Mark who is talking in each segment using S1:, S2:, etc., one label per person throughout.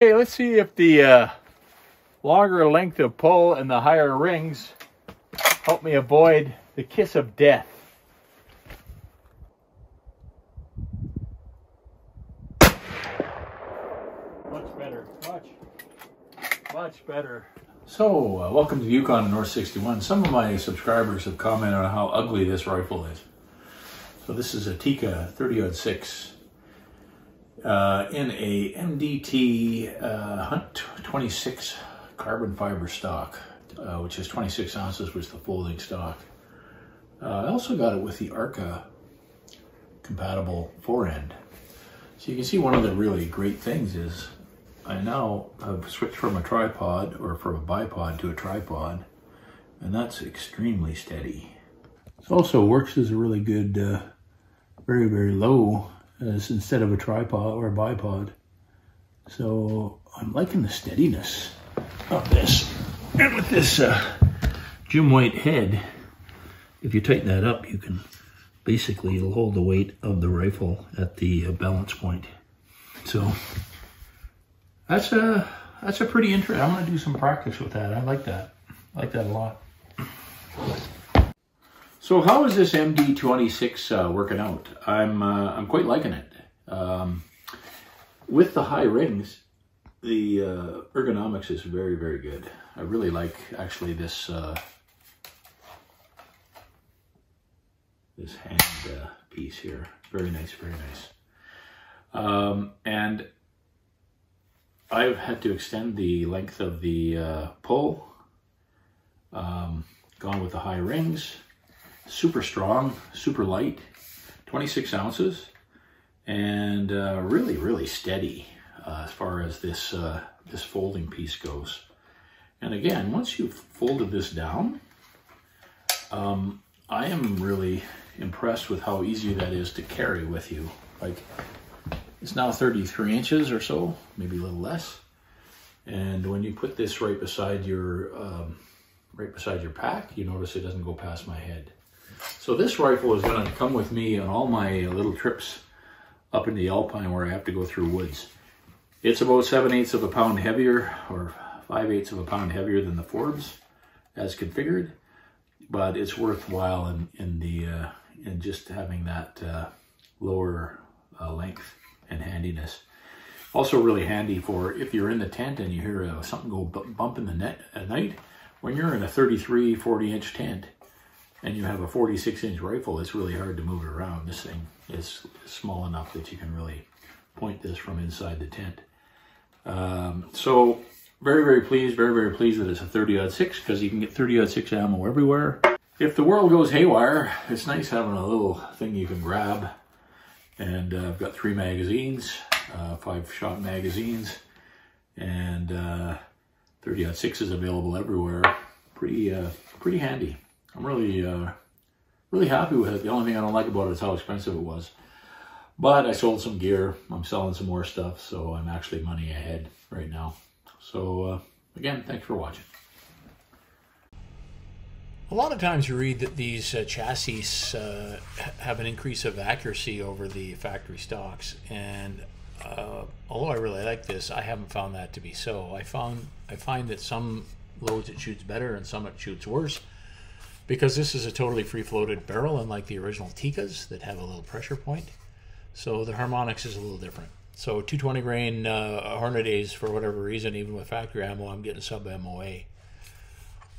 S1: Okay, let's see if the uh, longer length of pull and the higher rings help me avoid the kiss of death. Much better, much, much better. So, uh, welcome to Yukon North 61. Some of my subscribers have commented on how ugly this rifle is. So this is a Tikka 30-06 uh, in a MDT uh, Hunt 26 carbon fiber stock, uh, which is 26 ounces, was the folding stock. Uh, I also got it with the Arca compatible forend. So you can see one of the really great things is I now have switched from a tripod or from a bipod to a tripod, and that's extremely steady. It also works as a really good, uh, very, very low as instead of a tripod or a bipod. So I'm liking the steadiness of this. And with this uh, Jim White head, if you tighten that up, you can basically it'll hold the weight of the rifle at the uh, balance point. So that's a that's a pretty interesting. I'm gonna do some practice with that. I like that. I like that a lot. So how is this MD26 uh, working out? I'm uh, I'm quite liking it. Um, with the high rings, the uh, ergonomics is very very good. I really like actually this uh, this hand uh, piece here. Very nice, very nice. Um, and I've had to extend the length of the uh, pull. Um, gone with the high rings super strong, super light, 26 ounces, and uh, really, really steady uh, as far as this, uh, this folding piece goes. And again, once you've folded this down, um, I am really impressed with how easy that is to carry with you. Like, it's now 33 inches or so, maybe a little less. And when you put this right beside your um, right beside your pack, you notice it doesn't go past my head. So this rifle is going to come with me on all my little trips up in the Alpine where I have to go through woods. It's about 7 eighths of a pound heavier or 5 eighths of a pound heavier than the Forbes as configured, but it's worthwhile in, in the uh, in just having that uh, lower uh, length and handiness. Also really handy for if you're in the tent and you hear uh, something go bump in the net at night, when you're in a 33, 40 inch tent, and you have a 46 inch rifle, it's really hard to move it around. This thing is small enough that you can really point this from inside the tent. Um, so very, very pleased, very, very pleased that it's a 30 6 because you can get 30 6 ammo everywhere. If the world goes haywire, it's nice having a little thing you can grab. And uh, I've got three magazines, uh, five shot magazines, and uh, 30 6 is available everywhere. Pretty, uh, pretty handy. I'm really, uh, really happy with it. The only thing I don't like about it is how expensive it was. But I sold some gear. I'm selling some more stuff, so I'm actually money ahead right now. So uh, again, thanks for watching.
S2: A lot of times you read that these uh, chassis uh, have an increase of accuracy over the factory stocks, and uh, although I really like this, I haven't found that to be so. I found I find that some loads it shoots better and some it shoots worse. Because this is a totally free floated barrel, unlike the original Tikkas that have a little pressure point. So the harmonics is a little different. So 220 grain uh, Hornadys, for whatever reason, even with factory ammo, I'm getting sub MOA.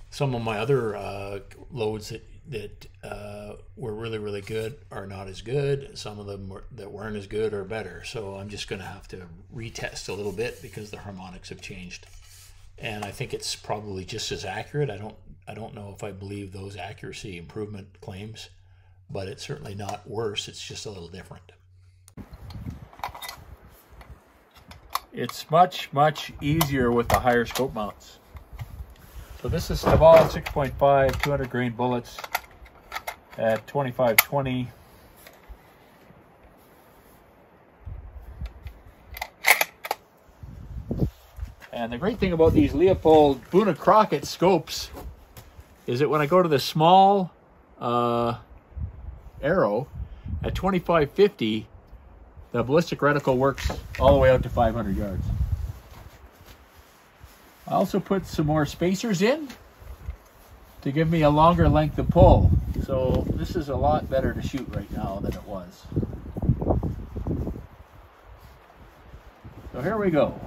S2: Some of my other uh, loads that that uh, were really really good are not as good. Some of them were, that weren't as good are better. So I'm just going to have to retest a little bit because the harmonics have changed, and I think it's probably just as accurate. I don't I don't know if I believe those accuracy improvement claims, but it's certainly not worse. It's just a little different.
S1: It's much, much easier with the higher scope mounts. So this is Staval 6.5 200 grain bullets at 2520. And the great thing about these Leupold Boone Crockett scopes is that when I go to the small uh, arrow at 2550, the ballistic reticle works all the way out to 500 yards. I also put some more spacers in to give me a longer length of pull. So this is a lot better to shoot right now than it was. So here we go.